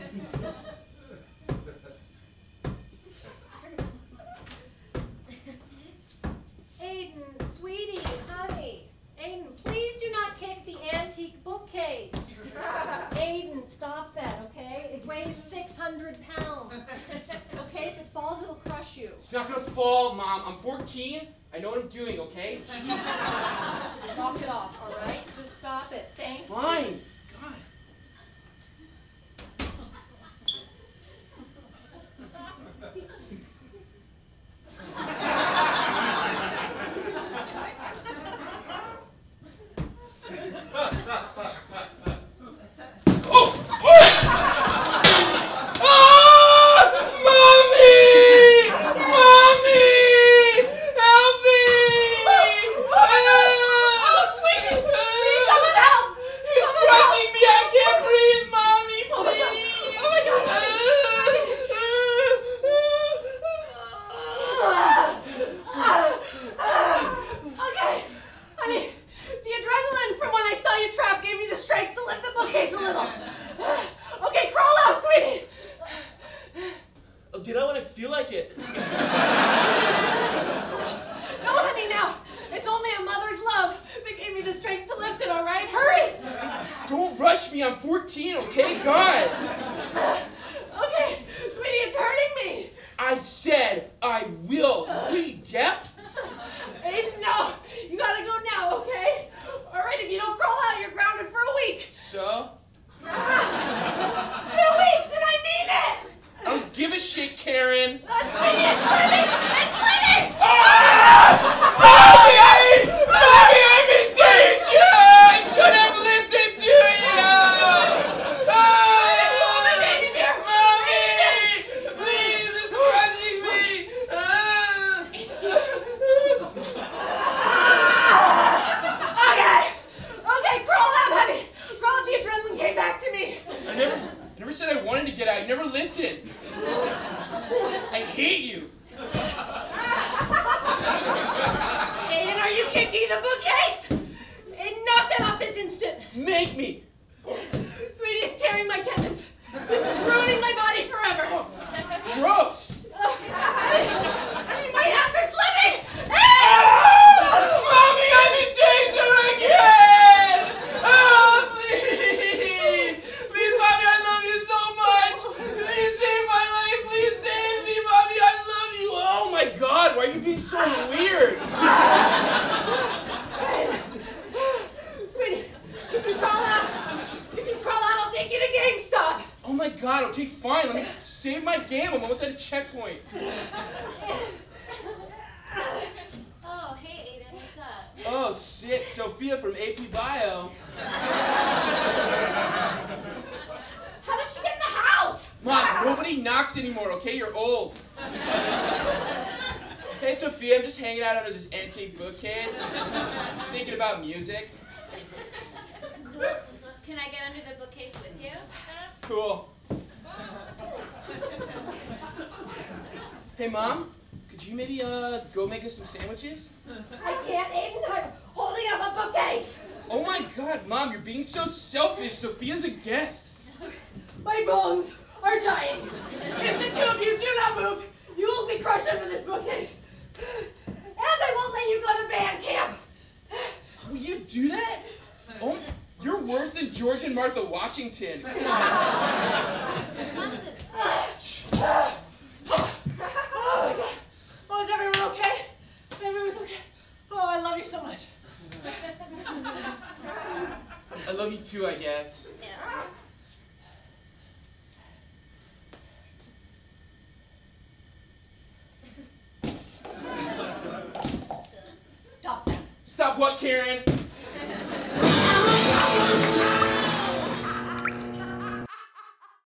Aiden, sweetie, honey. Aiden, please do not kick the antique bookcase. Aiden, stop that, okay? It weighs 600 pounds. Okay, if it falls, it'll crush you. It's not gonna fall, Mom. I'm 14. I know what I'm doing, okay? Honey, the adrenaline from when I saw you trapped gave me the strength to lift the bookcase a little. Okay, crawl out, sweetie. I'll get out when I feel like it. No, honey, now. It's only a mother's love that gave me the strength to lift it, all right? Hurry! Don't rush me. I'm 14, okay? God! Okay, sweetie, it's hurting me. I said I will. Are you deaf? Aiden, no, you gotta go now, okay? All right, if you don't crawl out, you're grounded for a week. So? Two weeks, and I mean it. I don't give a shit, Karen. Uh, sweetie, it's living. It's living. Mommy, I, Mommy, I'm in danger! I should have listened to you! Oh, my baby bear. Mommy! Please, it's crushing me! Okay, okay, crawl out, honey. Crawl out. The adrenaline came back to me. I never, I never said I wanted to get out. You never listened. I hate you. Aiden, are you kicking the bookcase? Aiden, knock that off this instant. Make me. Sweetie, it's tearing my tendons. This is ruining my body forever. Gross. I mean, my hands are slipping. Mommy, I'm in danger again! Oh, please! Please, Mommy, I love you so much! Please save my life! Please save me, Mommy, I love you! Oh my god, why are you being so weird? Sweetie, if you crawl out, if you crawl out, I'll take you to GameStop. Oh my god, okay, fine, let me save my game. I'm almost at a checkpoint. Oh, hey Aiden, what's up? Oh, sick. Sophia from AP Bio. How did she get in the house? Mom, nobody knocks anymore, okay? You're old. Hey, Sophia, I'm just hanging out under this antique bookcase, thinking about music. Cool. Can I get under the bookcase with you? Cool. Hey, Mom, could you maybe uh go make us some sandwiches? I can't, Aiden. I'm holding up a bookcase. Oh my God, Mom, you're being so selfish. Sophia's a guest. My bones are dying. If the two of you do not move, you will be crushed under this bookcase. And I won't let you go to band camp. Will you do that? Oh, you're worse than George and Martha Washington. two, I guess. Yeah. Stop what, Karen?